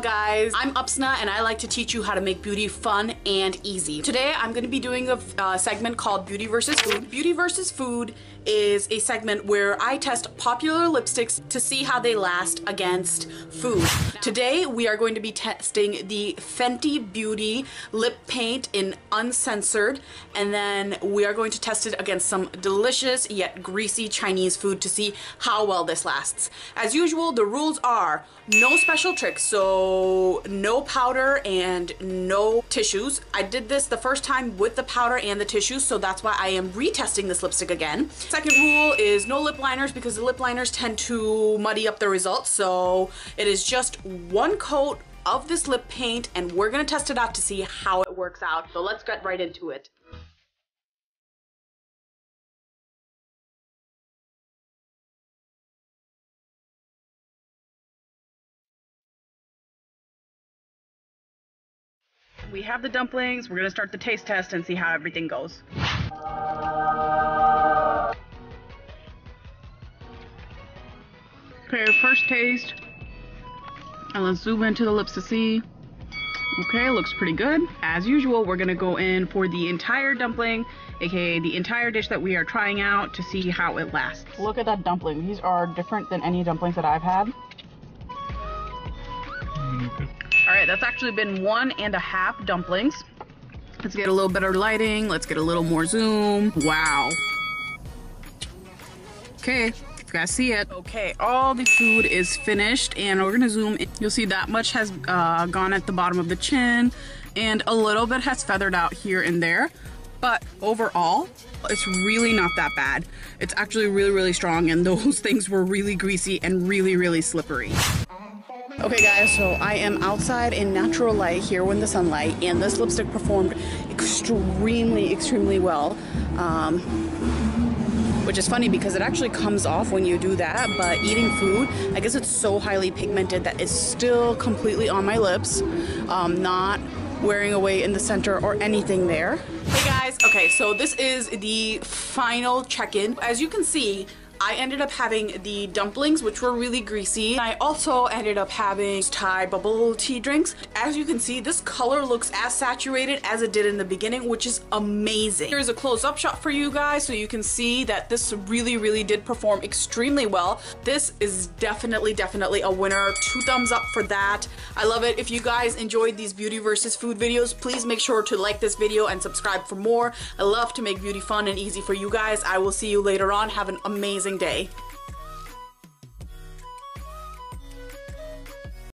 guys. I'm Upsna and I like to teach you how to make beauty fun and easy. Today I'm going to be doing a uh, segment called Beauty versus Food. Beauty versus Food is a segment where I test popular lipsticks to see how they last against food. Today we are going to be testing the Fenty Beauty lip paint in uncensored and then we are going to test it against some delicious yet greasy Chinese food to see how well this lasts. As usual the rules are no special tricks so no powder and no tissues. I did this the first time with the powder and the tissues so that's why I am retesting this lipstick again. Second rule is no lip liners because the lip liners tend to muddy up the results. So it is just one coat of this lip paint and we're gonna test it out to see how it works out. So let's get right into it. We have the dumplings. We're gonna start the taste test and see how everything goes. Okay, first taste. And let's zoom into the lips to see. Okay, looks pretty good. As usual, we're gonna go in for the entire dumpling, aka the entire dish that we are trying out to see how it lasts. Look at that dumpling. These are different than any dumplings that I've had. Mm, All right, that's actually been one and a half dumplings. Let's get a little better lighting. Let's get a little more zoom. Wow. Okay, you guys see it. Okay, all the food is finished and we're gonna zoom in. You'll see that much has uh, gone at the bottom of the chin and a little bit has feathered out here and there. But overall, it's really not that bad. It's actually really, really strong and those things were really greasy and really, really slippery. Okay guys, so I am outside in natural light here in the sunlight and this lipstick performed extremely, extremely well. Um, which is funny because it actually comes off when you do that but eating food I guess it's so highly pigmented that it's still completely on my lips um, not wearing away in the center or anything there hey guys okay so this is the final check-in as you can see I ended up having the dumplings, which were really greasy. I also ended up having Thai bubble tea drinks. As you can see, this color looks as saturated as it did in the beginning, which is amazing. Here's a close-up shot for you guys so you can see that this really, really did perform extremely well. This is definitely, definitely a winner. Two thumbs up for that. I love it. If you guys enjoyed these beauty versus food videos, please make sure to like this video and subscribe for more. I love to make beauty fun and easy for you guys. I will see you later on. Have an day.